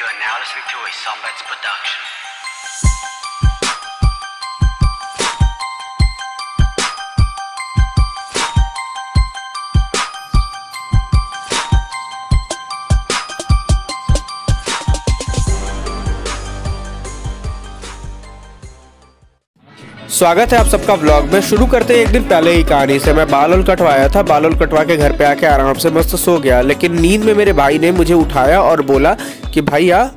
You are now listening to a Sombats production. स्वागत है आप सबका व्लॉग में। शुरू करते हैं एक दिन पहले ही कहानी से। मैं बाल उल कटवाया था। बाल उल कटवा के घर पे आके आराम से मस्त सो गया। लेकिन नींद में मेरे भाई ने मुझे उठाया और बोला कि भैया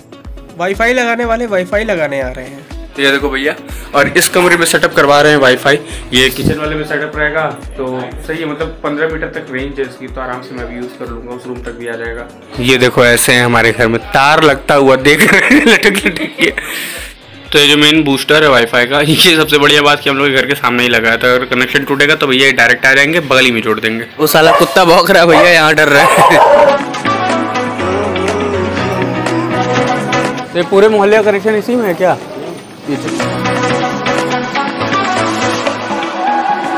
वाईफाई लगाने वाले वाईफाई लगाने आ रहे हैं। तो ये देखो भैया और इस कमरे में सेटअप करवा रहे हैं वाईफाई ये किचन वाले में सेटअप रहेगा तो सही है मतलब पंद्रह मीटर तक रेंज है इसकी तो आराम से मैं भी यूज़ कर लूँगा उस रूम तक भी आ जाएगा। ये देखो ऐसे है हमारे घर में तार लगता हुआ देख रहे हैं लटक लटक के। तो ये जो मेन बूस्टर है वाईफाई का ये सबसे बढ़िया बात कि हम लोग के घर के सामने ही लगाया था अगर कनेक्शन टूटेगा तो भैया डायरेक्ट आ जाएँगे बगल ही में जोड़ देंगे। वो साला कुत्ता भौंक रहा है भैया यहाँ डर रहा है। ये पूरे मोहल्ले का कनेक्शन इसी में है क्या?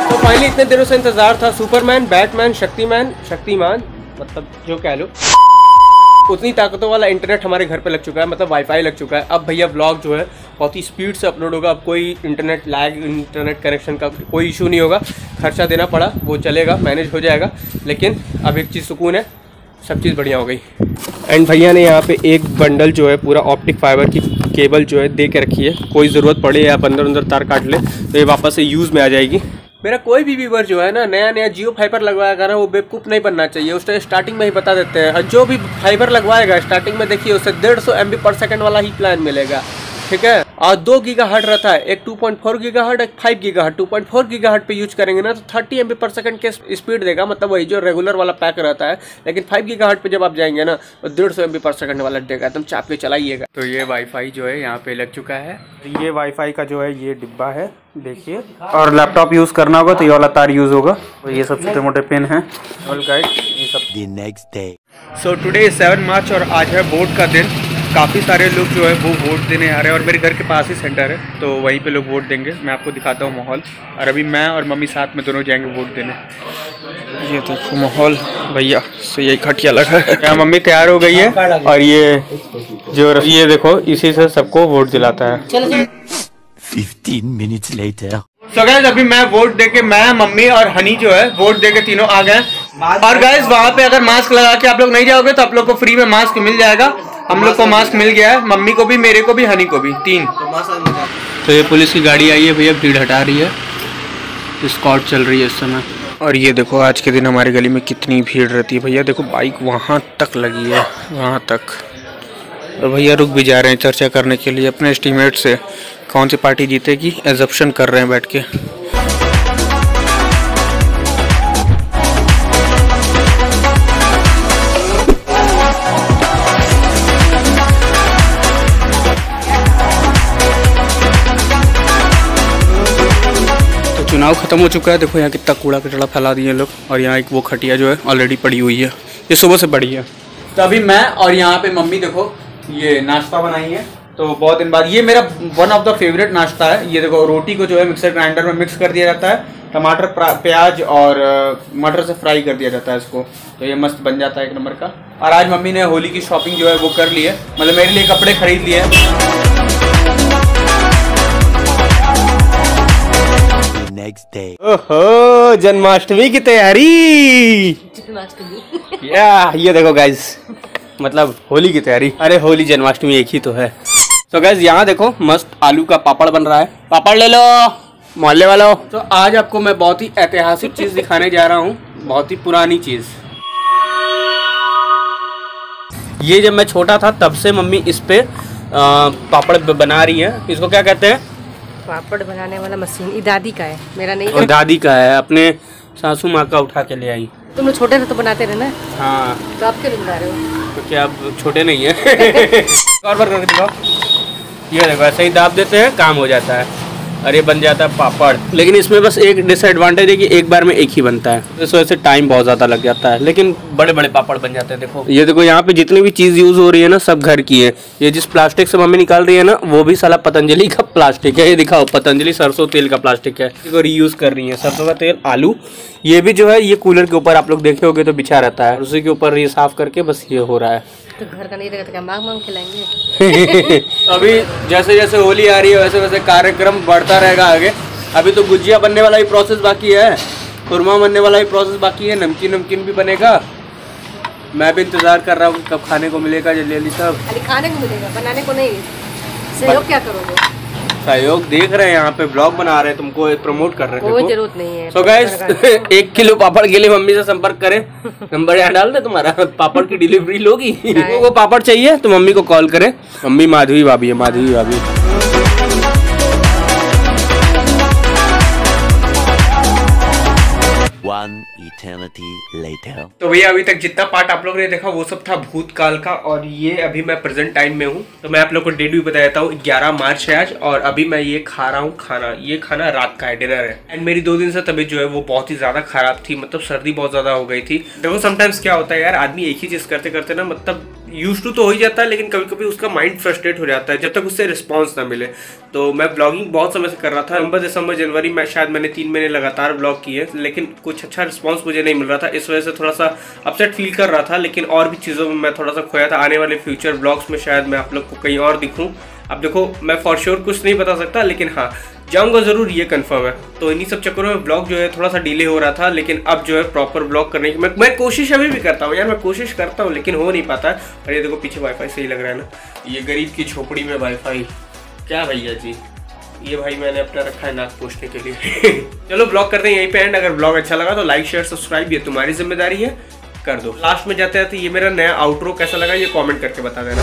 तो फाइनली इतने दिनों से इंतज़ार था सुपरमैन बैटमैन शक्तिमैन शक्तिमान मतलब जो कह लो। उतनी ताकतों वाला इंटरनेट हमारे घर पे लग चुका है मतलब वाईफाई लग चुका है। अब भैया ब्लॉग जो है, बहुत ही स्पीड से अपलोड होगा। अब कोई इंटरनेट लैग इंटरनेट कनेक्शन का कोई इशू नहीं होगा। खर्चा देना पड़ा, वो चलेगा मैनेज हो जाएगा। लेकिन अब एक चीज़ सुकून है सब चीज़ बढ़िया हो गई। एंड भैया ने यहाँ पे एक बंडल जो है, पूरा ऑप्टिक फाइबर की केबल जो है, दे के रखी है। कोई ज़रूरत पड़े या अंदर अंदर तार काट ले तो ये वापस से यूज़ में आ जाएगी। मेरा कोई भी व्यूवर जो है ना, नया नया जियो फाइबर लगवाएगा ना वो बेवकूफ़ नहीं बनना चाहिए। उसने स्टार्टिंग में ही बता देते हैं। और जो भी फाइबर लगवाएगा स्टार्टिंग में देखिए, उसे डेढ़ सौ एम पर सेकेंड वाला ही प्लान मिलेगा। ठीक है? और दो गीगा हट रहता है एक 2.4 गीगा हट एक 5 गीगा हट 2.4 गीगा हट पे यूज़ करेंगे ना तो 30 एम पर सेकंड के स्पीड देगा मतलब वही जो रेगुलर वाला पैक रहता है। लेकिन 5 गीगा हट पे जब आप जाएँगे ना तो डेढ़ सौ एम पर सेकंड वाला देगा एकदम चाप के चलाइएगा। तो ये वाईफाई जो है यहाँ पे लग चुका है। ये वाईफाई का जो है ये डिब्बा है देखिए। और लैपटॉप यूज़ करना होगा तो ये वाला तार यूज़ होगा। तो ये सब छोटे मोटे पेन है। गाइड ये सब। सो टुडे सेवन मार्च और आज है बोर्ड का दिन। काफ़ी सारे लोग जो है वो वोट देने आ रहे हैं और मेरे घर के पास ही सेंटर है तो वहीं पे लोग वोट देंगे। मैं आपको दिखाता हूँ माहौल। और अभी मैं और मम्मी साथ में दोनों जाएँगे वोट देने। ये देखो माहौल भैया सो यही खटिया लगा है। यहाँ मम्मी तैयार हो गई है। और ये जो ये देखो इसी से सबको वोट दिलाता है। 15 minutes later. सो so गैस अभी मैं वोट दे के मैं मम्मी और हनी जो है वोट दे के तीनों आ गए और गैस वहाँ पे अगर मास्क लगा के आप लोग नहीं जाओगे तो आप लोग को फ्री में मास्क मिल जाएगा। हम लोग को मास्क मिल गया है मम्मी को भी मेरे को भी हनी को भी तीन। तो ये पुलिस की गाड़ी आई है भैया भीड़ हटा रही है। स्कॉट चल रही है इस समय। और ये देखो आज के दिन हमारी गली में कितनी भीड़ रहती है भैया। देखो बाइक वहाँ तक लगी है वहाँ तक। और भैया रुक भी जा रहे हैं चर्चा करने के लिए। अपने एस्टीमेट से कौन सी पार्टी जीतेगी? एजप्शन कर रहे हैं बैठ के। तो चुनाव खत्म हो चुका है। देखो यहाँ कितना कूड़ा कचड़ा फैला दिए लोग, और यहाँ एक वो खटिया जो है ऑलरेडी पड़ी हुई है। ये सुबह से पड़ी है। तो अभी मैं और यहाँ पे मम्मी देखो, ये नाश्ता बनाई है। तो बहुत दिन बाद, ये मेरा वन ऑफ़ द फेवरेट नाश्ता है। ये देखो, रोटी को जो है मिक्सर ग्राइंडर में मिक्स कर दिया जाता है। टमाटर प्याज और मटर से फ्राई कर दिया जाता है इसको। तो ये मस्त बन जाता है एक नंबर का। और आज मम्मी ने होली की शॉपिंग जो है वो कर ली है। मतलब मेरे लिए कपड़े खरीद लिए हैं। Next day. ओहो जन्माष्टमी की तैयारी। या ये देखो गाइज़ मतलब होली की तैयारी। अरे होली जन्माष्टमी एक ही तो है। तो गाइज़ यहाँ देखो मस्त आलू का पापड़ बन रहा है। पापड़ ले लो मोहल्ले वालों। तो आज आपको मैं बहुत ही ऐतिहासिक चीज़ दिखाने जा रहा हूँ बहुत ही पुरानी चीज़। ये जब मैं छोटा था तब से मम्मी इस पे पापड़ बना रही है। इसको क्या कहते हैं? पापड़ बनाने वाला मशीन। ये दादी का है। मेरा नहीं और दादी का है। अपने सासू माँ का उठा के ले आई। तुम लोग छोटे थे तो बनाते रहे ना? हाँ। तो आप क्यों बना रहे हो? क्योंकि आप छोटे नहीं है। और बार करके दिखाओ। ये देखो ऐसे ही दाब देते हैं काम हो जाता है। और ये बन जाता है पापड़। लेकिन इसमें बस एक डिसएडवांटेज है कि एक बार में एक ही बनता है। इस वजह से टाइम बहुत ज़्यादा लग जाता है। लेकिन बड़े बड़े पापड़ बन जाते हैं देखो। ये देखो यहाँ पे जितनी भी चीज़ यूज़ हो रही है ना सब घर की है। ये जिस प्लास्टिक से मम्मी निकाल रही है ना वो भी साला पतंजलि का प्लास्टिक है। ये दिखाओ पतंजलि सरसों तेल का प्लास्टिक है। इसको रीयूज कर रही है सरसों का तेल आलू। ये भी जो है ये कूलर के ऊपर आप लोग देखे होगे तो बिछा रहता है। उसी के ऊपर ये साफ़ करके बस ये हो रहा है। तो घर का नहीं रहेगा तो क्या मांग मांग खिलाएँगे? अभी जैसे जैसे होली आ रही है वैसे वैसे कार्यक्रम बढ़ता रहेगा आगे। अभी तो गुजिया बनने वाला ही प्रोसेस बाकी है। खुरमा बनने वाला ही प्रोसेस बाकी है। नमकीन नमकीन भी बनेगा। मैं भी इंतज़ार कर रहा हूँ कब खाने को मिलेगा जल्दी जल्दी सब खाने को मिलेगा बनाने को नहीं। सहयोग क्या करोगे? सहयोग देख रहे हैं यहाँ पे ब्लॉग बना रहे हैं तुमको प्रमोट कर रहे हैं कोई ज़रूरत नहीं है सो गाइस एक किलो पापड़ के लिए मम्मी से संपर्क करें। नंबर यहाँ डाल दे तुम्हारा पापड़ की डिलीवरी लोगी। को पापड़ चाहिए तो मम्मी को कॉल करें। मम्मी माधवी भाभी है माधवी भाभी। Eternity later. तो भैया, अभी तक जितना पार्ट आप लोगों ने देखा, वो सब था भूतकाल का, और ये अभी मैं प्रेजेंट टाइम में हूँ। तो मैं आप लोग को डेट भी बता देता हूँ 11 मार्च है आज, और अभी मैं ये खा रहा हूँ खाना। ये खाना रात का है डिनर है। एंड मेरी दो दिन से तबीयत जो है, वो बहुत ही ज़्यादा खराब थी मतलब सर्दी बहुत ज़्यादा हो गई थी। देखो समटाइम्स क्या होता है यार, आदमी एक ही चीज़ करते करते ना मतलब यूज़ टू तो हो ही जाता है, लेकिन कभी कभी उसका माइंड फ्रस्ट्रेट हो जाता है, जब तक उससे रिस्पॉन्स ना मिले। तो मैं ब्लॉगिंग बहुत समय से कर रहा था। नवंबर, दिसंबर, जनवरी में शायद मैंने तीन महीने लगातार ब्लॉग किए, लेकिन कुछ अच्छा रिस्पॉन्स मुझे नहीं मिल रहा था। इस वजह से थोड़ा सा अपसेट फील कर रहा था, लेकिन और भी चीज़ों में मैं थोड़ा सा खोया था। आने वाले फ्यूचर ब्लॉग्स में शायद मैं आप लोग को कहीं और दिखूँ। अब देखो, मैं फॉर श्योर कुछ नहीं बता सकता, लेकिन हाँ जाऊँगा ज़रूर, ये कंफर्म है। तो इन्हीं सब चक्करों में ब्लॉग जो है थोड़ा सा डिले हो रहा था, लेकिन अब जो है प्रॉपर ब्लॉग करने की मैं मैं कोशिश अभी भी करता हूँ यार, मैं कोशिश करता हूँ, लेकिन हो नहीं पाता। और ये देखो, पीछे वाईफाई सही लग रहा है ना। ये गरीब की झोपड़ी में वाईफाई क्या भैया जी? ये भाई मैंने अपना रखा है नाक पोछने के लिए। चलो ब्लॉग करते हैं यहीं पे एंड अगर ब्लॉग अच्छा लगा तो लाइक शेयर सब्सक्राइब ये तुम्हारी ज़िम्मेदारी है। कर दो। लास्ट में जाते जाते ये मेरा नया आउटरो कैसा लगा, ये कमेंट करके बता देना।